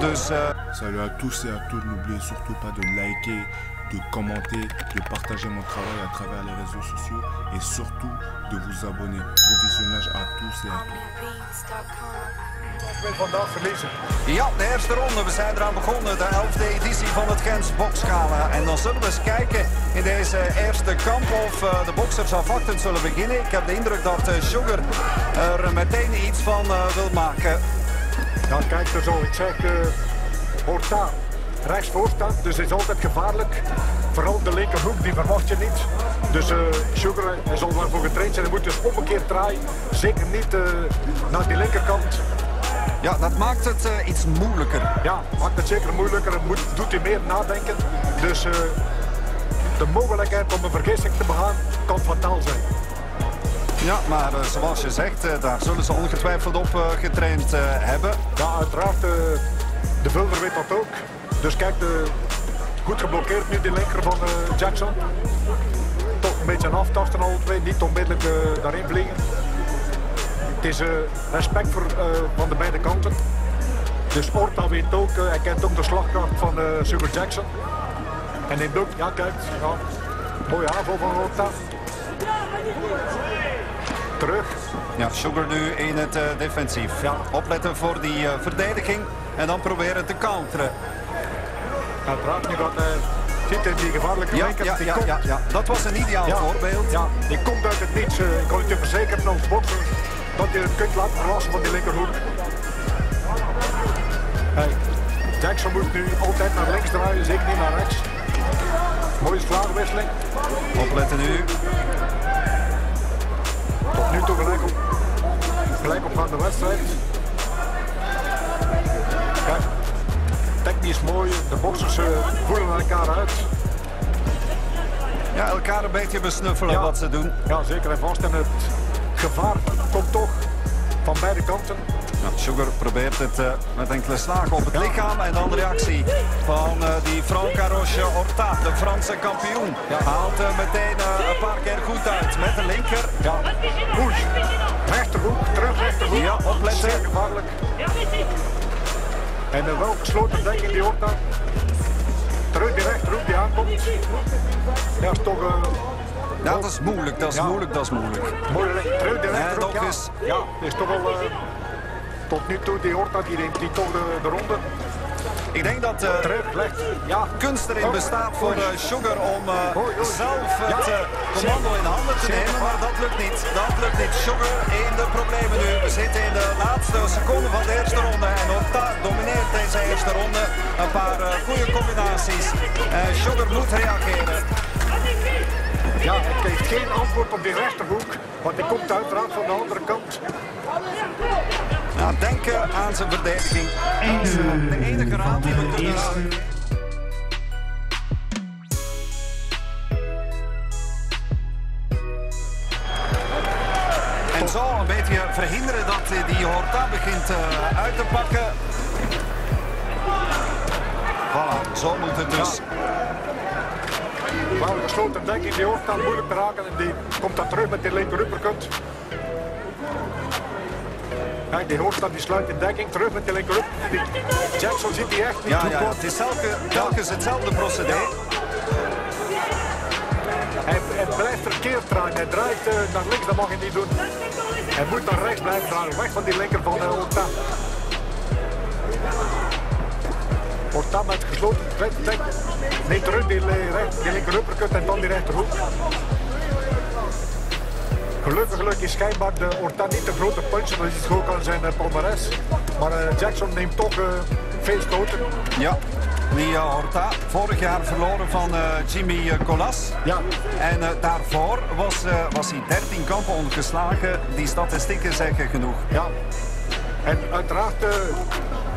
Dus... Uh... Salut à tous et à toutes. N'oubliez surtout pas de liker, de commenter, de partager mon travail à travers les réseaux sociaux et surtout de vous abonner. Bon visionnage à tous et à toutes. vandaag verliezen. Ja, de eerste ronde. We zijn eraan begonnen. De 11e editie van het Gens Boksgala. En dan zullen we eens kijken in deze eerste kamp of uh, de boksers afwachtend zullen beginnen. Ik heb de indruk dat uh, Sugar er meteen iets van uh, wil maken. Ja, kijk er zo. Ik zeg, uh, Horta rechts voor staat, dus is altijd gevaarlijk. Vooral de linkerhoek, die verwacht je niet. Dus uh, Sugar hij zal daarvoor getraind zijn. Hij moet dus omgekeerd draaien. Zeker niet uh, naar die linkerkant. Ja, dat maakt het uh, iets moeilijker. Ja, maakt het zeker moeilijker. Het moet, doet hij meer nadenken. Dus de mogelijkheid om een vergissing te begaan kan fataal zijn. Ja, maar uh, zoals je zegt, daar zullen ze ongetwijfeld op getraind hebben. Ja, uiteraard. de Vulver weet dat ook. Dus kijk, goed geblokkeerd nu die linker van Jackson. Toch een beetje een aftasten al twee, niet onmiddellijk daarin vliegen. Het is respect voor, van de beide kanten. Dus Orta weet ook, hij kent ook de slagkracht van Sugar Jackson. En neemt ook, ja kijk, ja, mooie aanval van Orta. Terug. Ja, Sugar nu in het defensief. Ja. Opletten voor die verdediging en dan proberen te counteren. Uiteraard, nu gaat hij ziet die gevaarlijke ja. Ja, die ja, komt, ja, ja, dat was een ideaal voorbeeld. Ja, die komt uit het niets. Ik kan het je verzekeren als bokser dat je het kunt laten verrassen van die linkerhoek. Hey, Jackson moet nu altijd naar links draaien, zeker niet naar rechts. Mooie slaagwisseling. Opletten nu. Tot nu toe gelijk op, gelijk op aan de wedstrijd. Kijk, technisch mooi, de boxers uh, voelen elkaar uit. Ja, elkaar een beetje besnuffelen ja. wat ze doen. Ja, zeker en vast. En het gevaar komt toch van beide kanten. Ja, Sugar probeert het uh, met enkele slagen op het ja. lichaam. En dan de reactie van uh, die Franca Roche Horta, de Franse kampioen. Ja. Haalt uh, meteen een paar keer goed uit met de linker. Ja. Oei. Rechterhoek, terug rechterhoek. Ja, opletten. Zeer gevaarlijk. En een wel gesloten denk ik die Horta. Terug die rechterhoek die aankomt. Ja, is toch dat is moeilijk, dat is ja. moeilijk, dat is moeilijk. Terug de ja. Is... Ja, is toch wel... Uh, tot nu toe, die Horta, die neemt die toch de, de ronde. Ik denk dat uh, ja. kunst erin bestaat voor uh, Sugar om uh, zelf het commando in handen te nemen, maar dat lukt niet. Dat lukt niet. Sugar in de problemen nu. We zitten in de laatste seconde van de eerste ronde en Horta domineert deze eerste ronde. Een paar goede combinaties. Sugar moet reageren. Ja, hij geeft geen antwoord op die rechterhoek, want die komt uiteraard van de andere kant. Nou, denken aan zijn verdediging. De enige raad die we kunnen houden. En zo een beetje verhinderen dat die Horta begint uh, uit te pakken. Voilà, zo moet het dus. Denk ik, die Horta moeilijk te raken en die komt dan terug met die linker uppercut. Kijk, die Horta die sluit in dekking, terug met die linker. Die Jackson ziet die echt niet. Ja, ja, het is telke, telkens hetzelfde procedé. Ja. Hij, hij, blijft verkeerd draaien. Hij draait uh, naar links, dat mag hij niet doen. Hij moet naar rechts blijven draaien, weg van die linker van uh, Horta. Horta met gesloten dek. Nee, terug die, die linker uppercut en dan die rechterhoek. Gelukkig, is schijnbaar de Horta niet de grote puncher, dat is het ook aan zijn uh, palmares. Maar uh, Jackson neemt toch uh, veel stoten. Ja, die Horta, vorig jaar verloren van Jimmy Colas. Ja. En daarvoor was, was hij 13 kampen ongeslagen. Die statistieken zeggen genoeg. Ja. En uiteraard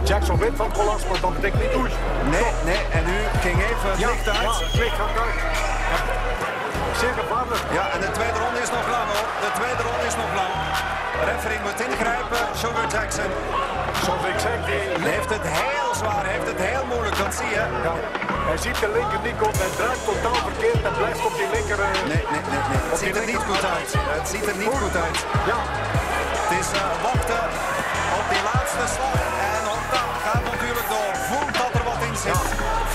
Jackson wint van Colas, maar dat betekent niet goed. Nee, nee, en nu ging even het ja, licht uit. Ja, het licht gaat uit. Ja. Zeer gevaarlijk. Ja, en de tweede ronde is nog lang hoor. De tweede ronde is nog lang. Referee moet ingrijpen. Sugar Jackson. Zoals ik zeg, die... Hij heeft het heel zwaar, hij heeft het heel moeilijk, dat zie je. Ja. Hij ziet de linker niet komen, hij draait totaal verkeerd en blijft op die linker... Uh... Nee, nee, nee, nee. Het ziet er niet goed uit. Het ziet er niet goed uit. Ja. Het is uh, wachten en Horta gaat natuurlijk door. Voelt dat er wat in zit.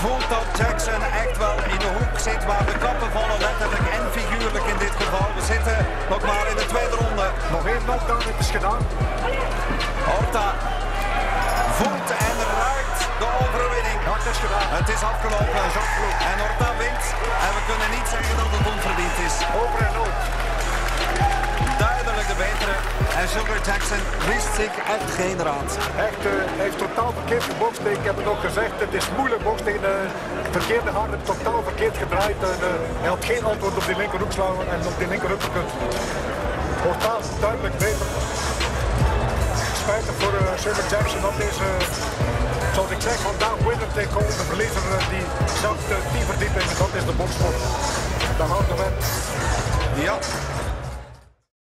Voelt dat Jackson echt wel in de hoek zit waar de kappen vallen. Letterlijk en figuurlijk in dit geval. We zitten nog maar in de tweede ronde. Nog één knockdown, het is gedaan. Horta voelt en raakt de overwinning. Het is gedaan. Het is afgelopen. En Horta wint. En we kunnen niet zeggen dat En Sugar Jackson wist zich echt geen raad. Echt, eh, hij heeft totaal verkeerd gebokst. Ik heb het ook gezegd, het is moeilijk boksen tegen de verkeerde hand. Het totaal verkeerd gedraaid. En, eh, hij had geen antwoord op die linkerhoek slaan en op die linkerhoek gekund. Totaal duidelijk beter. Spijtig voor uh, Jackson dat deze, zoals ik zeg, vandaag winner tegenkomen. De verliezer eh, die zelf de 10 verdieping, dat is de boksport. Daar houdt de wet. Ja,